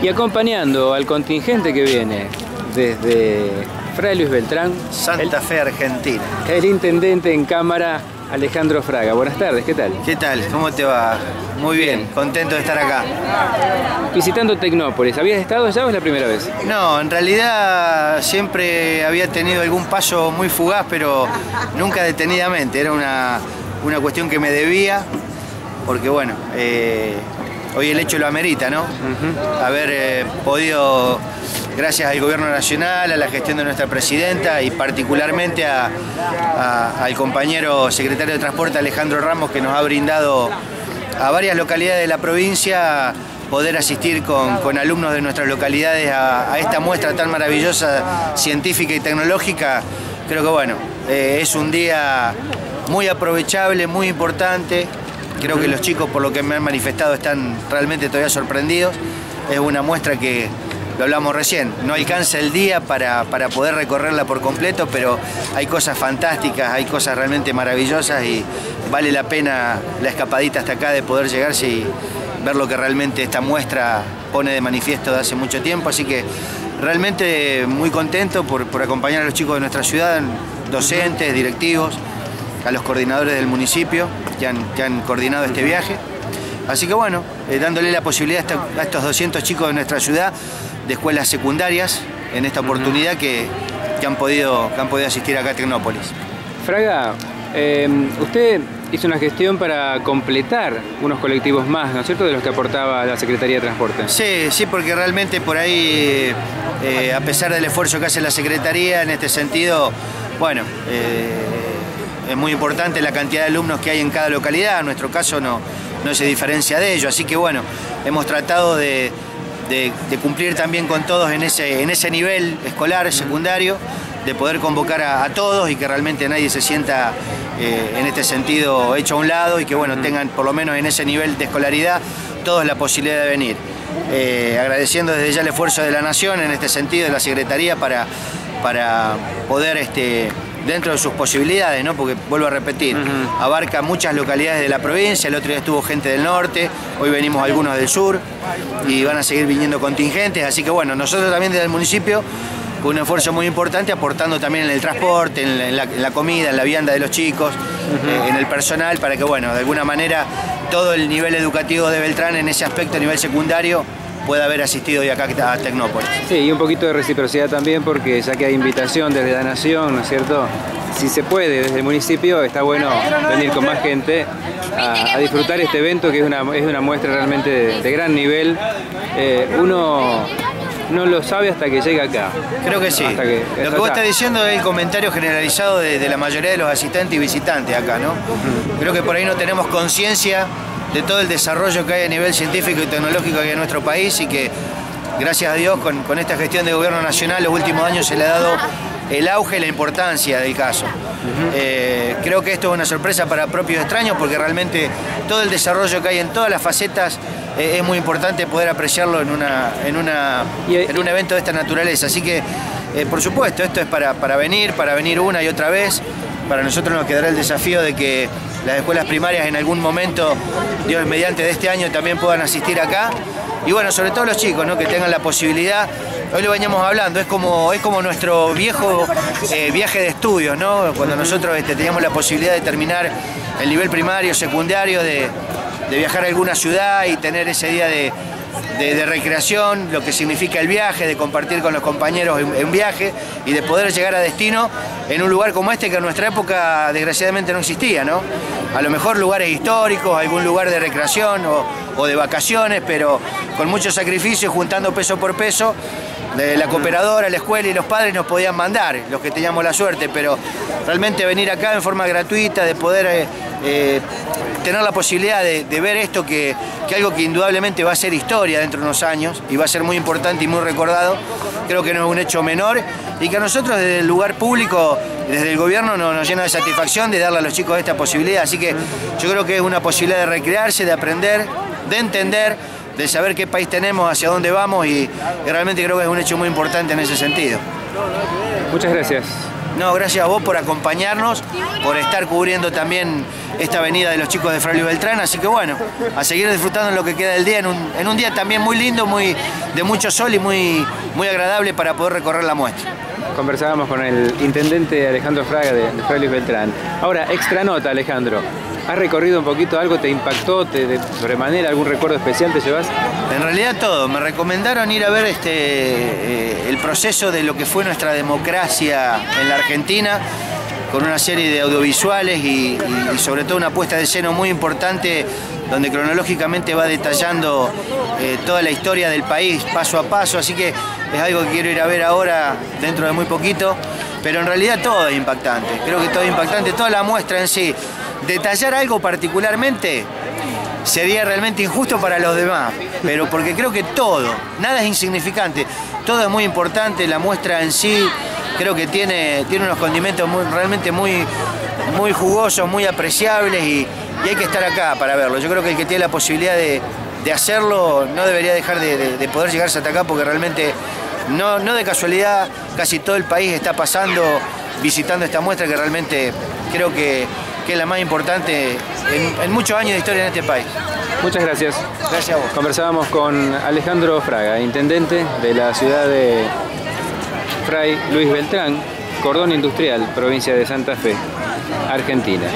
Y acompañando al contingente que viene desde Fray Luis Beltrán, Santa Fe, Argentina. El intendente en cámara, Alejandro Fraga. Buenas tardes, ¿qué tal? ¿Qué tal? ¿Cómo te va? Muy bien, contento de estar acá. Visitando Tecnópolis, ¿habías estado ya o es la primera vez? No, en realidad siempre había tenido algún paso muy fugaz, pero nunca detenidamente. Era una, una cuestión que me debía, porque bueno, eh, hoy el hecho lo amerita, ¿no? Haber eh, podido, gracias al gobierno nacional, a la gestión de nuestra presidenta y particularmente al compañero secretario de Transporte Alejandro Ramos que nos ha brindado a varias localidades de la provincia poder asistir con, alumnos de nuestras localidades a, esta muestra tan maravillosa, científica y tecnológica, creo que bueno, eh, es un día muy aprovechable, muy importante. Creo que los chicos, por lo que me han manifestado, están realmente todavía sorprendidos. Es una muestra que, lo hablamos recién, no alcanza el día para, para, poder recorrerla por completo, pero hay cosas fantásticas, hay cosas realmente maravillosas y vale la pena la escapadita hasta acá de poder llegarse y ver lo que realmente esta muestra pone de manifiesto de hace mucho tiempo. Así que realmente muy contento por, por acompañar a los chicos de nuestra ciudad, docentes, directivos a los coordinadores del municipio que han, coordinado este viaje. Así que bueno, eh, dándole la posibilidad a estos 200 chicos de nuestra ciudad de escuelas secundarias en esta oportunidad que, han, podido, han podido asistir acá a Tecnópolis. Fraga, em, usted hizo una gestión para completar unos colectivos más, ¿no es cierto?, de los que aportaba la Secretaría de Transporte. Sí, sí, porque realmente por ahí, eh, a pesar del esfuerzo que hace la Secretaría en este sentido, bueno, eh, es muy importante la cantidad de alumnos que hay en cada localidad, en nuestro caso no, no se diferencia de ello, así que bueno, hemos tratado de, cumplir también con todos en ese, en ese nivel escolar, secundario, de poder convocar a, todos y que realmente nadie se sienta eh, en este sentido hecho a un lado y que bueno, tengan por lo menos en ese nivel de escolaridad todos la posibilidad de venir. Eh, agradeciendo desde ya el esfuerzo de la Nación en este sentido, de la Secretaría, para, para poder este, dentro de sus posibilidades, ¿no? porque vuelvo a repetir, abarca muchas localidades de la provincia, el otro día estuvo gente del norte, hoy venimos algunos del sur y van a seguir viniendo contingentes, así que bueno, nosotros también desde el municipio con un esfuerzo muy importante, aportando también en el transporte, en la, comida, en la vianda de los chicos, eh, en el personal, para que, bueno, de alguna manera todo el nivel educativo de Beltrán en ese aspecto a nivel secundario pueda haber asistido hoy acá a Tecnópolis. Sí, y un poquito de reciprocidad también porque ya que hay invitación desde la Nación, ¿no es cierto? Si se puede desde el municipio, está bueno venir con más gente a, disfrutar este evento que es una, es una muestra realmente de, gran nivel. Eh, uno no lo sabe hasta que llega acá. Creo que sí. lo que vos estás diciendo es el comentario generalizado de, la mayoría de los asistentes y visitantes acá, ¿no? Creo que por ahí no tenemos conciencia de todo el desarrollo que hay a nivel científico y tecnológico aquí en nuestro país y que gracias a Dios con, esta gestión de gobierno nacional los últimos años se le ha dado el auge y la importancia del caso. Eh, creo que esto es una sorpresa para propios extraños porque realmente todo el desarrollo que hay en todas las facetas eh, es muy importante poder apreciarlo en, una, en, una, en un evento de esta naturaleza. Así que, eh, por supuesto, esto es para, para venir, para venir una y otra vez. Para nosotros nos quedará el desafío de que las escuelas primarias en algún momento, Dios mediante de este año, también puedan asistir acá. Y bueno, sobre todo los chicos, ¿no? que tengan la posibilidad, hoy lo veníamos hablando, es como, es como nuestro viejo eh, viaje de estudios, ¿no? cuando nosotros este, teníamos la posibilidad de terminar el nivel primario, secundario, de, de viajar a alguna ciudad y tener ese día de, de, recreación, lo que significa el viaje, de compartir con los compañeros en, viaje y de poder llegar a destino en un lugar como este que en nuestra época desgraciadamente no existía, ¿no? A lo mejor lugares históricos, algún lugar de recreación o, de vacaciones, pero con mucho sacrificio, juntando peso por peso, la cooperadora, la escuela y los padres nos podían mandar, los que teníamos la suerte, pero realmente venir acá en forma gratuita, de poder eh, eh, tener la posibilidad de, ver esto, que, que, algo que indudablemente va a ser historia dentro de unos años y va a ser muy importante y muy recordado, creo que no es un hecho menor y que a nosotros desde el lugar público, desde el gobierno nos, llena de satisfacción de darle a los chicos esta posibilidad, así que yo creo que es una posibilidad de recrearse, de aprender, de entender de saber qué país tenemos, hacia dónde vamos y, realmente creo que es un hecho muy importante en ese sentido. Muchas gracias. No, gracias a vos por acompañarnos, por estar cubriendo también esta avenida de los chicos de Fraile Beltrán, así que bueno, a seguir disfrutando lo que queda del día, en un, día también muy lindo, muy, de mucho sol y muy, muy agradable para poder recorrer la muestra. Conversábamos con el intendente Alejandro Fraga de, de Beltrán. Ahora, extra nota Alejandro, ¿Has recorrido un poquito algo? ¿Te impactó? Te, de sobremanera? ¿Algún recuerdo especial te llevas? En realidad todo. Me recomendaron ir a ver este, eh, el proceso de lo que fue nuestra democracia en la Argentina con una serie de audiovisuales y, sobre todo una puesta de escena muy importante donde cronológicamente va detallando eh, toda la historia del país paso a paso, así que es algo que quiero ir a ver ahora dentro de muy poquito, pero en realidad todo es impactante, creo que todo es impactante, toda la muestra en sí, detallar algo particularmente sería realmente injusto para los demás, pero porque creo que todo, nada es insignificante, todo es muy importante, la muestra en sí creo que tiene, tiene unos condimentos realmente muy, muy jugosos, muy apreciables y, hay que estar acá para verlo. Yo creo que el que tiene la posibilidad de, hacerlo no debería dejar de, poder llegarse hasta acá porque realmente no, no de casualidad casi todo el país está pasando visitando esta muestra que realmente creo que que es la más importante en, muchos años de historia en este país. Muchas gracias. Gracias a vos. Conversábamos con Alejandro Fraga, intendente de la ciudad de Fray Luis Beltrán, Cordón Industrial, provincia de Santa Fe, Argentina.